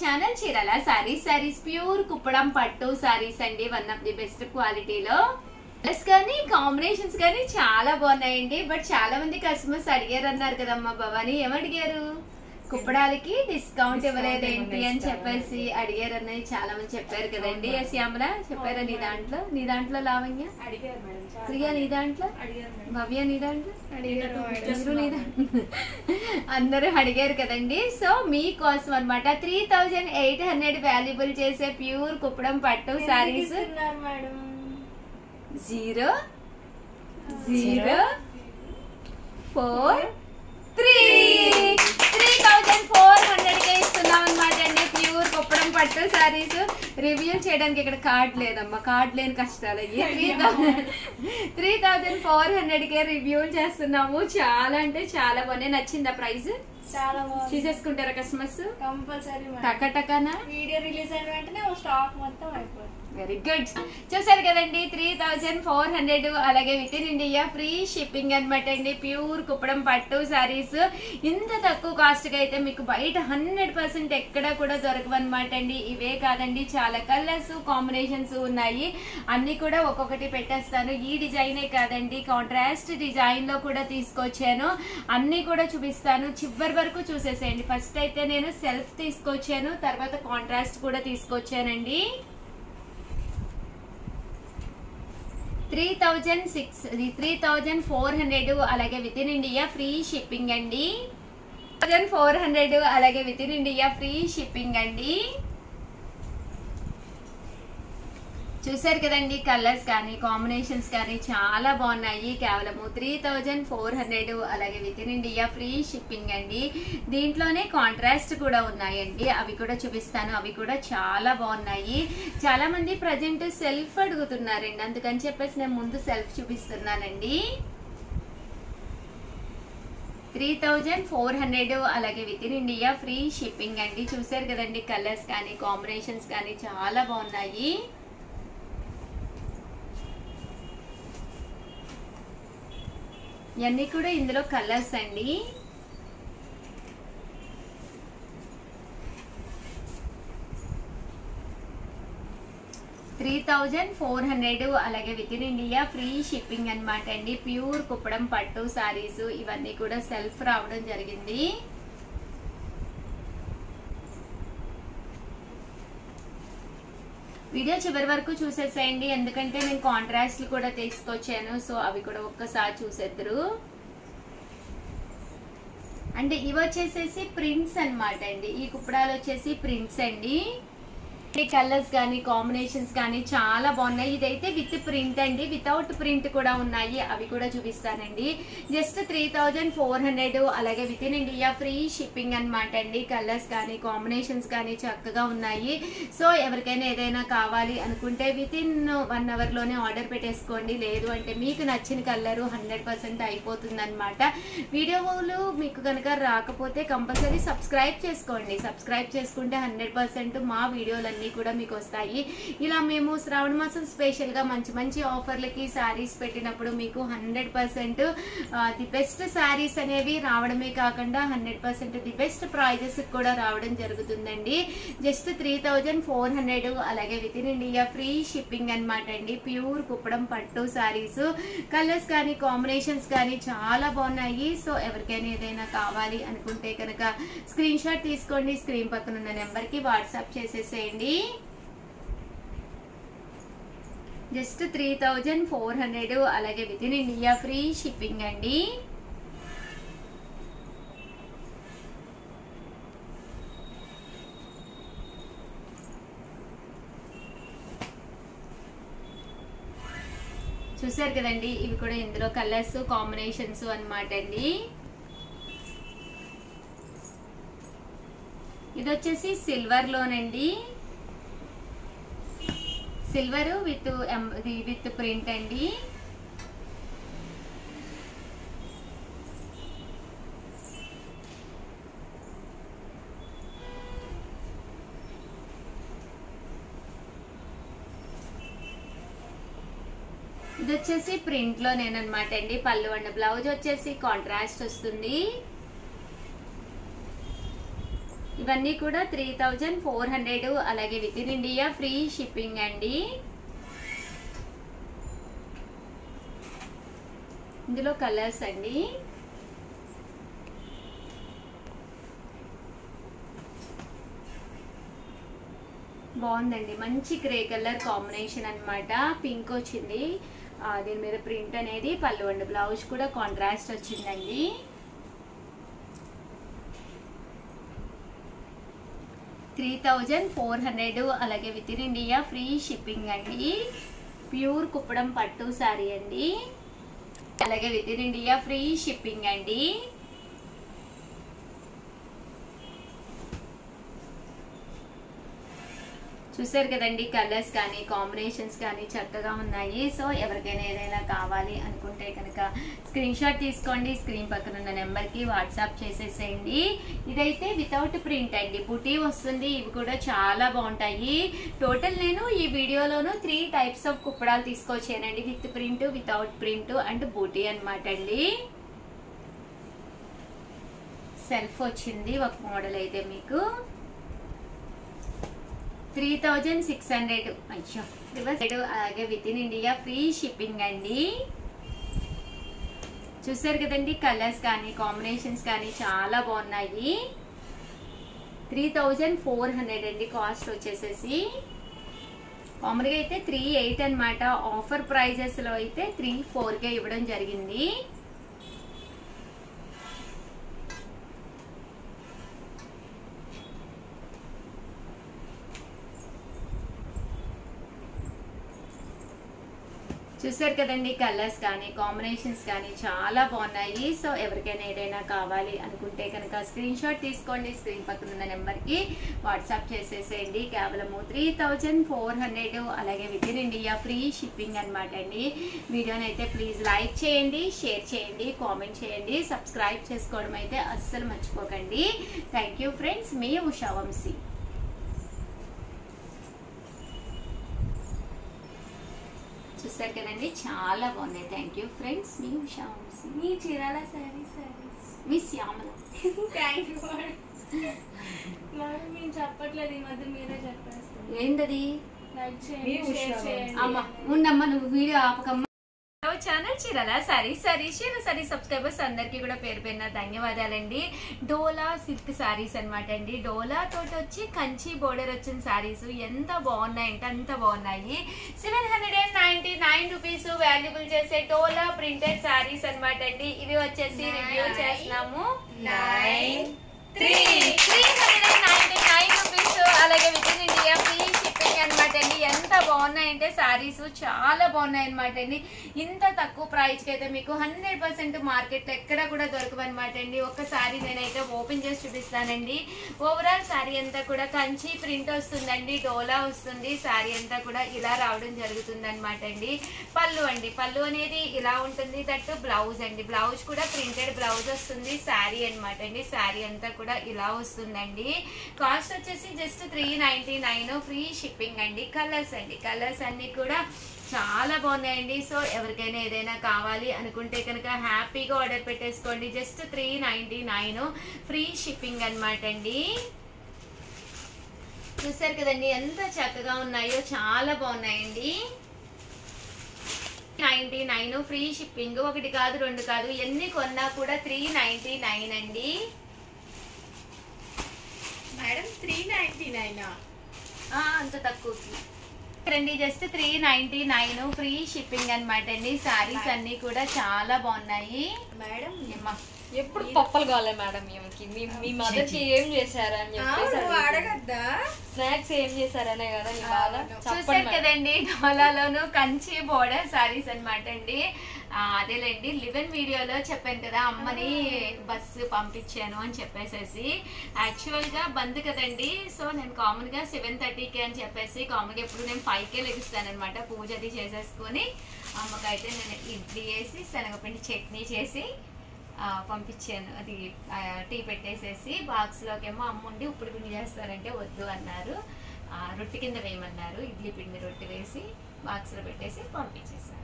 Channel Chirala saris saris pure Kuppadam పట్టు సారీస్ అండి one of the best క్వాలిటీలో కలర్స్ కానీ కాంబినేషన్స్ కానీ చాలా బాగున్నాయండి. బట్ చాలా మంది కస్టమర్స్ అడిగారు అన్నారు కదమ్మా భవాని ఏమడిగారు? కుప్పడాలకి డిస్కౌంట్ ఇవ్వలేదు ఏంటి అని చెప్పేసి అడిగారు అన్నది చాలా మంది చెప్పారు కదండి. శ్యామల చెప్పారా నీ దాంట్లో? నీ దాంట్లో లావణ్య? ప్రియా నీ దాంట్లో? భవ్య నీ దాంట్లో? నీ దాంట్లో? అందరూ అడిగారు కదండి. సో మీకోసం అన్నమాట three thousand eight hundred valuable చేసే ప్యూర్ కుప్పడం పట్టు saris zero zero four three. Three thousand four hundred కే ఇస్తున్నాం అనమాట అండి. కుప్పడం పట్టు సారీస్ రివ్యూ చేయడానికి ఇక్కడ కార్డ్ లేదమ్మా. కార్డ్ లేని కష్టాలు అయ్యి three thousand three thousand four hundred కే రివ్యూ చేస్తున్నాము. చాలా అంటే చాలా బాగున్నాయి. నచ్చిందా ప్రైస్ చాలా బాగుంది. చూసేసుకుంటారా కస్టమర్స్ కంపల్సరీ వీడియో రిలీజ్ అయిన వెంటనే స్టాక్ మొత్తం అయిపోయింది వెరీ గుడ్ చూసారు కదండి త్రీ థౌజండ్ ఫోర్ హండ్రెడ్ అలాగే with in India free shipping అనమాట అండి. ప్యూర్ కుప్పడం పట్టు సారీస్ ఇంత తక్కువ కాస్ట్కి అయితే మీకు బయట హండ్రెడ్ పర్సెంట్ ఎక్కడ కూడా దొరకవన్నమాట అండి. ఇవే కాదండి చాలా కలర్స్ కాంబినేషన్స్ ఉన్నాయి. అన్ని కూడా ఒక్కొక్కటి పెట్టేస్తాను. ఈ డిజైనే కాదండి కాంట్రాస్ట్ డిజైన్లో కూడా తీసుకొచ్చాను. అన్ని కూడా చూపిస్తాను. చివరి వరకు చూసేసేయండి. ఫస్ట్ అయితే నేను సెల్ఫ్ తీసుకొచ్చాను తర్వాత కాంట్రాస్ట్ కూడా తీసుకొచ్చానండి. Three thousand six three thousand four hundred అలాగే with in India free shipping అండి థౌజండ్ ఫోర్ హండ్రెడ్ అలాగే with in India free shipping అండి. చూసారు కదండి కలర్స్ కానీ కాంబినేషన్స్ కానీ చాలా బాగున్నాయి. కేవలము త్రీ థౌజండ్ ఫోర్ హండ్రెడ్ అలాగే with in India free shipping అండి. దీంట్లోనే కాంట్రాస్ట్ కూడా ఉన్నాయండి. అవి కూడా చూపిస్తాను. అవి కూడా చాలా బాగున్నాయి. చాలా మంది ప్రజెంట్ సెల్ఫ్ అడుగుతున్నారండి. అందుకని చెప్పేసి నేను ముందు సెల్ఫ్ చూపిస్తున్నానండి. త్రీ థౌజండ్ ఫోర్ హండ్రెడ్ అలాగే with in India free shipping అండి. చూసారు కదండి కలర్స్ కానీ కాంబినేషన్స్ కానీ చాలా బాగున్నాయి. ఇవన్నీ కూడా ఇందులో కలర్స్ అండి. త్రీ థౌజండ్ ఫోర్ హండ్రెడ్ అలాగే with in India free shipping అనమాట అండి. ప్యూర్ కుప్పడం పట్టు సారీస్ ఇవన్నీ కూడా సెల్ఫ్ రావడం జరిగింది. వీడియో చివరి వరకు చూసేసేయండి. ఎందుకంటే నేను కాంట్రాస్ట్లు కూడా తీసుకొచ్చాను. సో అవి కూడా ఒక్కసారి చూసేద్దరు. అంటే ఇవి వచ్చేసేసి ప్రింట్స్ అన్నమాట అండి. ఈ కుప్పడాలు వచ్చేసి ప్రింట్స్ అండి. కలర్స్ కానీ కాంబినేషన్స్ కానీ చాలా బాగున్నాయి. ఇదైతే విత్ ప్రింట్ అండి. వితౌట్ ప్రింట్ కూడా ఉన్నాయి. అవి కూడా చూపిస్తానండి. Just three thousand four hundred అలాగే with in India free shipping అనమాట అండి. కలర్స్ కానీ కాంబినేషన్స్ కానీ చక్కగా ఉన్నాయి. సో ఎవరికైనా ఏదైనా కావాలి అనుకుంటే విత్ ఇన్ వన్ అవర్లోనే ఆర్డర్ పెట్టేసుకోండి. లేదు అంటే మీకు నచ్చిన కలర్ హండ్రెడ్ పర్సెంట్ అయిపోతుంది వీడియోలు మీకు కనుక రాకపోతే కంపల్సరీ సబ్స్క్రైబ్ చేసుకోండి. సబ్స్క్రైబ్ చేసుకుంటే హండ్రెడ్ మా వీడియోలన్నీ కూడా మీకు వస్తాయి ఇలా మేము శ్రావణ మాసం స్పెషల్గా మంచి మంచి ఆఫర్లకి శారీస్ పెట్టినప్పుడు మీకు hundred percent the best saris అనేవి రావడమే కాకుండా hundred percent the best prices కూడా రావడం జరుగుతుందండి. Just three thousand four hundred అలాగే with in India free shipping అనమాట అండి. ప్యూర్ కుప్పడం పట్టు శారీస్ కలర్స్ కానీ కాంబినేషన్స్ కానీ చాలా బాగున్నాయి. సో ఎవరికైనా ఏదైనా కావాలి అనుకుంటే కనుక స్క్రీన్ షాట్ తీసుకోండి. స్క్రీన్ పక్కన ఉన్న నెంబర్కి వాట్సాప్ చేసేసేయండి. Just three thousand four hundred అలాగే with in India free shipping అండి. చూసారు కదండి ఇవి కూడా ఇందులో కలర్స్ కాంబినేషన్స్ అన్నమాట అండి. ఇది వచ్చేసి సిల్వర్ లోనండి. సిల్వర్ విత్ విత్ ప్రింట్ అండి. ఇది వచ్చేసి ప్రింట్లో నేను నేనమాట అండి. పళ్ళు అండ్ బ్లౌజ్ వచ్చేసి కాంట్రాస్ట్ వస్తుంది. ఇవన్నీ కూడా త్రీ థౌజండ్ ఫోర్ హండ్రెడ్ అలాగే with in India free shipping అండి. ఇందులో కలర్స్ అండి. బాగుందండి. మంచి గ్రే కలర్ కాంబినేషన్ అన్నమాట. పింక్ వచ్చింది. దీని మీద ప్రింట్ అనేది పళ్ళు అండి బ్లౌజ్ కూడా కాంట్రాస్ట్ వచ్చిందండి. త్రీ థౌజండ్ ఫోర్ హండ్రెడ్ అలాగే with in India free shipping అండి. ప్యూర్ కుప్పడం పట్టు శారీ అండి. అలాగే with in India free shipping అండి. చూసారు కదండి కలర్స్ కానీ కాంబినేషన్స్ కానీ చక్కగా ఉన్నాయి. సో ఎవరికైనా ఏదైనా కావాలి అనుకుంటే కనుక స్క్రీన్ షాట్ తీసుకోండి. స్క్రీన్ పక్కన ఉన్న నెంబర్కి వాట్సాప్ చేసేసేయండి. ఇదైతే వితౌట్ ప్రింట్ అండి. బుటీ వస్తుంది. ఇవి కూడా చాలా బాగుంటాయి. టోటల్ నేను ఈ వీడియోలోను త్రీ టైప్స్ ఆఫ్ కుప్పడాలు తీసుకొచ్చానండి. With print without print and బూటీ అనమాట అండి. సెల్ఫ్ వచ్చింది. ఒక మోడల్ అయితే మీకు. Three thousand six hundred. అయ్యో రివర్స్ అలాగే with in India free shipping అండి. చూసారు కదండి కలర్స్ కానీ కాంబినేషన్స్ కానీ చాలా బాగున్నాయి. త్రీ థౌజండ్ ఫోర్ హండ్రెడ్ అండి కాస్ట్ వచ్చేసేసి. మామూలుగా అయితే త్రీ ఎయిట్ అనమాట ఆఫర్ ప్రైజెస్లో అయితే త్రీ ఫోర్గా ఇవ్వడం జరిగింది. చూసారు కదండి కలర్స్ కానీ కాంబినేషన్స్ కానీ చాలా బాగున్నాయి. సో ఎవరికైనా ఏదైనా కావాలి అనుకుంటే కనుక స్క్రీన్ షాట్ తీసుకోండి. స్క్రీన్ పక్కన ఉన్న నెంబర్కి వాట్సాప్ చేసేసేయండి. కేవలము త్రీ థౌజండ్ ఫోర్ హండ్రెడ్ అలాగే with in India free shipping అనమాట అండి. వీడియోని అయితే ప్లీజ్ లైక్ చేయండి షేర్ చేయండి కామెంట్ చేయండి. సబ్స్క్రైబ్ చేసుకోవడం అయితే అస్సలు మర్చిపోకండి. థ్యాంక్ యూ ఫ్రెండ్స్ మీ ఉషా వంశీ. చూసారు కదండి? చాలా బాగున్నాయి థ్యాంక్ యూ ఫ్రెండ్స్ మీ వంశీ మీ చీరాల శారీ శారీస్ మీ శ్యామల థ్యాంక్ యూ మేము చెప్పట్లేదు. ఈ మధ్య మీరే చెప్పేస్తారు ఏంటది లైక్ మీ చేయండి షేర్ ఉషా చేయండి అమ్మ ఉండమ్మా నువ్వు వీడియో ఆపకమ్మా. ఛానల్ చీరల సరీ సరీ చీర సరీ సబ్స్క్రైబర్స్ అందరికీ కూడా పేరు పేరున ధన్యవాదాలండి. డోలా సిల్క్ సారీస్ అన్నమాట అండి. డోలా తోటి వచ్చి కంచి బోర్డర్ వచ్చిన సారీస్ ఎంత బాగున్నాయంటే అంత బాగున్నాయి. Seven hundred and ninety nine rupees valuable చేసే డోలా ప్రింటెడ్ సారీస్ అన్నమాట అండి. ఇవి వచ్చేసి రివ్యూ చేస్తున్నాము. Nine, three three hundred and ninety nine rupees అలాగే with in India free shipping అనమాట అండి ఎంత బాగున్నాయంటే శారీస్ చాలా బాగున్నాయి అనమాట అండి. ఇంత తక్కువ ప్రైస్కి అయితే మీకు హండ్రెడ్ పర్సెంట్ మార్కెట్లో ఎక్కడ కూడా దొరకవన్నమాట అండి. ఒక్కసారి నేనైతే ఓపెన్ చేసి చూపిస్తానండి. ఓవరాల్ శారీ అంతా కూడా కంచి ప్రింట్ వస్తుందండి డోలా వస్తుంది. శారీ అంతా కూడా ఇలా రావడం జరుగుతుంది అనమాట అండి. పళ్ళు అండి పళ్ళు అనేది ఇలా ఉంటుంది. దట్ బ్లౌజ్ అండి. బ్లౌజ్ కూడా ప్రింటెడ్ బ్లౌజ్ వస్తుంది. శారీ అనమాట అండి. శారీ అంతా కూడా ఇలా వస్తుందండి. కాస్ట్ వచ్చేసి just three nine free shipping అండి. కలర్స్ అండి కలర్స్ అన్ని కూడా చాలా బాగున్నాయండి. సో ఎవరికైనా ఏదైనా కావాలి అనుకుంటే కనుక హ్యాపీగా ఆర్డర్ పెట్టేసుకోండి. Just three ninety nine free shipping అనమాట అండి. చూసారు కదండి ఎంత చక్కగా ఉన్నాయో చాలా బాగున్నాయండి. Ninety nine free shipping. ఒకటి కాదు రెండు కాదు ఎన్ని కొన్నా కూడా త్రీ నైన్టీ నైన్ అండి. Madam three ninety nine? అంత తక్కువకి. రండి just three ninety nine free shipping అనమాట అండి సారీస్ అన్ని కూడా చాలా బాగున్నాయి. మేడం ఎప్పుడు పప్పలు కావాలి మేడం ఈమెకి. మీ మీ మదర్కి ఏం చేశారు అని చెప్పేసి. అడగద్దా? స్నాక్స్ ఏం చేశారనే కదా మీ బాధ? చూసారు. కదండి డోలాలోను కంచి బోర్డర్ సారీస్ అన్నమాట అండి. అదేలేండి లివెన్ వీడియోలో చెప్పాను కదా అమ్మని బస్సు పంపించాను అని చెప్పేసేసి. యాక్చువల్గా బంద్ కదండి సో నేను కామన్గా సెవెన్ థర్టీకి అని చెప్పేసి కామన్గా ఎప్పుడు నేను ఫైవ్ కే లెగుస్తాను అనమాట పూజ అది చేసేసుకొని. అమ్మకైతే నేను ఇడ్లీ వేసి శనగపిండి చట్నీ చేసి పంపించాను. అది టీ పెట్టేసేసి బాక్స్లోకి ఏమో అమ్మ ఉండి ఉప్పుడు పిండి చేస్తారంటే వద్దు అన్నారు. రొట్టె కింద వేయమన్నారు. ఇడ్లీ పిండి రొట్టె వేసి బాక్స్లో పెట్టేసి పంపించేసాను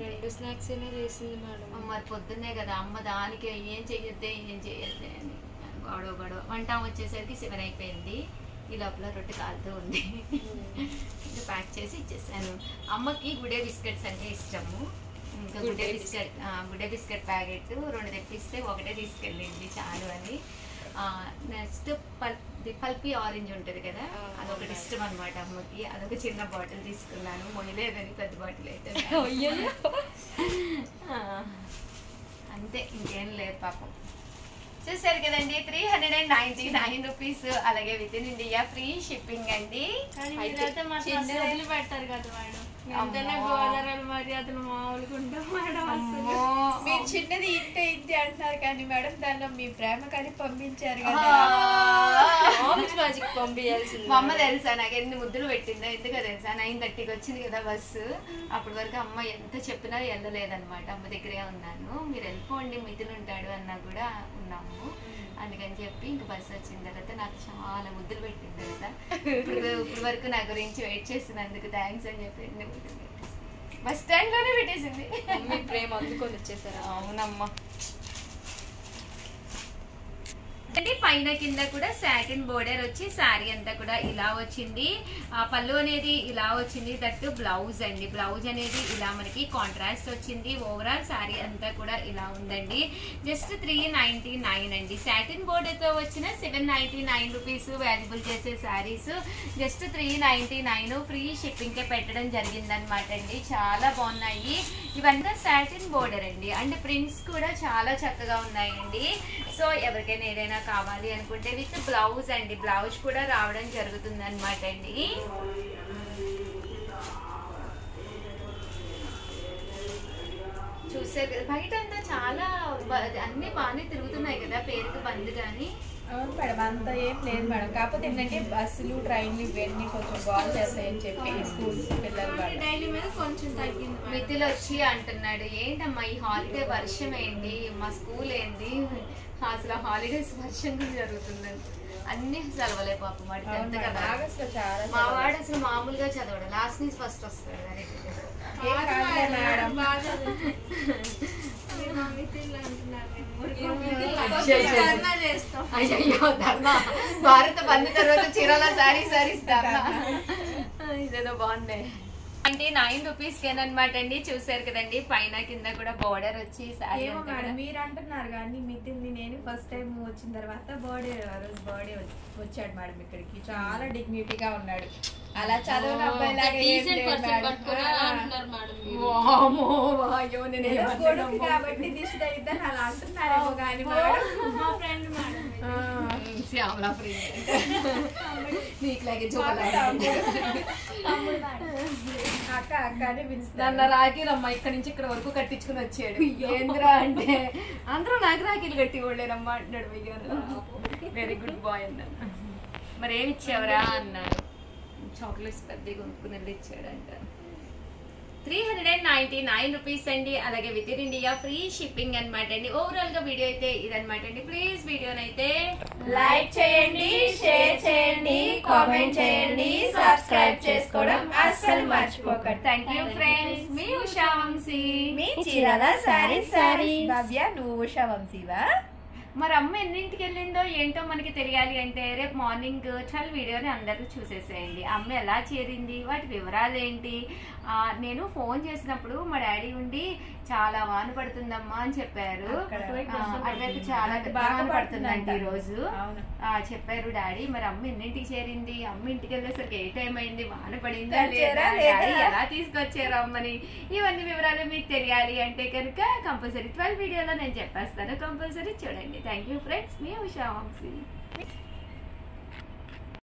రెండు స్నాక్స్ ఏనే చేసింది మేడం. మరి పొద్దున్నే కదా అమ్మ దానికి ఏం చెయ్యొద్దే ఏం చెయ్యొద్దే అని గొడవ గొడవ వంట వచ్చేసరికి సెవెన్ అయిపోయింది. ఈ లోపల రొట్టె కాలుతూ ఉంది. ప్యాక్ చేసి ఇచ్చేసాను. అమ్మకి గుడే బిస్కెట్స్ అంటే ఇష్టము. ఇంకా Good Day biscuit Good Day biscuit packet రెండు తెప్పిస్తే ఒకటే తీసుకెళ్ళింది చాలు అని. నెక్స్ట్ పల్ పల్పి ఆరెంజ్ ఉంటుంది కదా అదొకటి ఇష్టం అనమాట అమ్మకి. అదొక చిన్న బాటిల్ తీసుకున్నాను మొయ్యలేదని పెద్ద బాటిల్ అయితే అంతే ఇంకేం లేదు పాపం. చూసారు కదండి three hundred and ninety nine rupees అలాగే with in India free shipping అండి వదిలిపెట్టారు కదా మేడం. ఎంతనే. గోదావరి మర్యాదలు మామూలుగా ఉంటాం మేడం. మీరు చిన్నది ఇంతే ఇంతే అంటున్నారు కానీ మేడం దానిలో మీ ప్రేమ కానీ పంపించారు. కదా. మ్యాజిక్ పంపించాల్సింది. మా అమ్మ తెలుసా నాకు ఎన్ని ముద్దులు పెట్టిందో ఎందుకో తెలుసా? నైన్ థర్టీకి వచ్చింది కదా బస్సు. అప్పటి వరకు అమ్మ ఎంత చెప్పినా వెళ్ళలేదన్నమాట. అమ్మ దగ్గరే ఉన్నాను. మీరు వెళ్ళిపోండి మిథులు ఉంటాడు అన్నా కూడా ఉన్నాము. అందుకని చెప్పి ఇంక బస్సు వచ్చిన తర్వాత నాకు చాలా ముద్దులు పెట్టింది తెలుసా? ఇప్పుడు ఇప్పుడు వరకు నా గురించి వెయిట్ చేసినందుకు థ్యాంక్స్ అని చెప్పి ఎన్ని బస్ స్టాండ్లోనే పెట్టేసింది. ప్రేమ అందుకొని వచ్చేసారా. అవునమ్మా. అంటే పైన కింద కూడా సాటిన్ బోర్డర్ వచ్చి శారీ అంతా కూడా ఇలా వచ్చింది. ఆ పళ్ళు అనేది ఇలా వచ్చింది. దట్టు బ్లౌజ్ అండి. బ్లౌజ్ అనేది ఇలా మనకి కాంట్రాస్ట్ వచ్చింది. ఓవరాల్ శారీ అంతా కూడా ఇలా ఉందండి. జస్ట్ త్రీ నైంటీ నైన్ అండి సాటిన్ బోర్డర్తో వచ్చిన seven ninety nine rupees valuable చేసే saris just three ninety nine free shipping కే పెట్టడం జరిగిందనమాట అండి. చాలా బాగున్నాయి. ఇవంతా సాటిన్ బోర్డర్ అండి. అండ్ ప్రింట్స్ కూడా చాలా చక్కగా ఉన్నాయండి. సో ఎవరికైనా ఏదైనా కావాలి అనుకుంటే విత్ బ్లౌజ్ అండి. బ్లౌజ్ కూడా రావడం జరుగుతుంది అనమాట అండి. చూసారు కదా బయట అంతా చాలా అన్ని బాగానే తిరుగుతున్నాయి కదా పేరుకి బంద్ కానీ. అవును మేడం అంత ఏం లేదు మేడం. కాకపోతే ఏంటంటే బస్సులు ట్రైన్లు ఇవన్నీ కొంచెం బాగా చేస్తాయని చెప్పి స్కూల్స్ పిల్లలు డైలీ మీద కొంచెం తగ్గింది. మిథిల్ వచ్చి అంటున్నాడు ఏంటమ్మా ఈ హాలిడే వర్షం ఏంటి? మా స్కూల్ ఏంటి అసలు హాలిడేస్ వర్షం కూడా జరుగుతుందని అన్ని సెలవులే పాపం వాడికి అంత కదా. మా వాడు అసలు మామూలుగా చదవడు. లాస్ట్ నుంచి ఫస్ట్ వస్తాడు అయ్యో ధర్మ. భారత బంద్ తర్వాత చీరాల సారీ సారీ ఇదేదో బాగుంది. అంటే నైన్ రూపీస్ కేనమాట అండి. చూసారు కదండి పైన కింద కూడా బోర్డర్ వచ్చి మీరు అంటున్నారు కానీ మితిల్ని నేను. ఫస్ట్ టైం వచ్చిన తర్వాత రోజు బర్త్డే వచ్చాడు మేడం ఇక్కడికి. చాలా డిగ్నిటీగా ఉన్నాడు. అలా చదువున. కొడుకు కాబట్టి దిష్టి అలా అంటున్నారేమో కానీ ఫ్రెండ్ నీకులాగే. అక్క అక్క అని పిలుస్తాను నన్ను రాఖీలమ్మ ఇక్కడ నుంచి ఇక్కడ వరకు కట్టించుకుని వచ్చాడు. ఏంద్రా అంటే అందరూ నాకు రాఖీలు కట్టి వాళ్ళేనమ్మా అంటున్నాడు మిగిలిన వెరీ గుడ్ బాయ్ అన్నాను మరి ఏమి ఇచ్చావరా అన్నాడు. చాక్లెట్స్ పెద్దగా కొనుక్కుని వెళ్ళి ఇచ్చాడంట. Three hundred and ninety nine rupees అండి. అలాగే with in India free shipping అనమాట అండి. ఓవరాల్గా వీడియో అయితే ఇదనమాట అండి. ప్లీజ్ వీడియోనైతే లైక్ చేయండి షేర్ చేయండి కామెంట్ చేయండి సబ్స్క్రైబ్ చేసుకోవడం అస్సలు మర్చిపోకండి. థ్యాంక్ యూ ఫ్రెండ్స్ మీ ఉషా వంశీ. మీ చీరాల సారీ సారీ భవ్య నువ్వు ఉషా వంశీవా? మరి అమ్మ ఎన్నింటికి వెళ్ళిందో ఏంటో మనకి తెలియాలి అంటే రేపు మార్నింగ్ ట్వెల్వ్ వీడియోని అందరూ చూసేసేయండి. అమ్మ ఎలా చేరింది? వాటి వివరాలు ఏంటి ఆ, నేను ఫోన్ చేసినప్పుడు మా డాడీ ఉండి చాలా వాన పడుతుందమ్మా అని చెప్పారు. అటువైపు చాలా బాగా వాన పడుతుందంట పడుతుందంట. ఈ రోజు అవును. ఆ, చెప్పారు డాడీ మరి అమ్మ ఎన్నింటికి చేరింది? అమ్మ ఇంటికి వెళ్ళేసరికి ఏ టైం అయింది? వాన పడిందా లేదా? డాడీ ఎలా తీసుకొచ్చారు అమ్మని? ఇవన్నీ వివరాలు మీకు తెలియాలి అంటే కనుక కంపల్సరీ ట్వెల్వ్ వీడియోలో నేను చెప్పేస్తాను. కంపల్సరీ చూడండి. థ్యాంక్ యూ ఫ్రెండ్స్ మీ ఉషా వంశీ